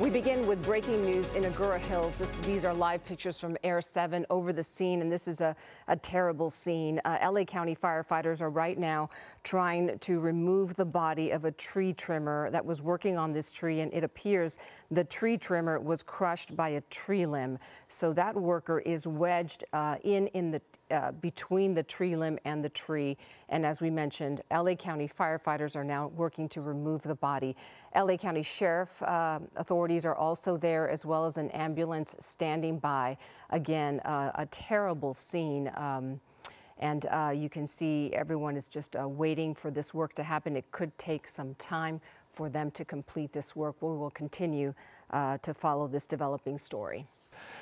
We begin with breaking news in Agoura Hills. This, these are live pictures from Air 7 over the scene, and this is a, a terrible scene. Uh, LA County firefighters are right now trying to remove the body of a tree trimmer that was working on this tree, and it appears the tree trimmer was crushed by a tree limb. So that worker is wedged uh, in in the uh, between the tree limb and the tree. And as we mentioned, LA County firefighters are now working to remove the body. LA County Sheriff uh, authorities are also there, as well as an ambulance standing by. Again, uh, a terrible scene. Um, and uh, you can see everyone is just uh, waiting for this work to happen. It could take some time for them to complete this work. We will continue uh, to follow this developing story.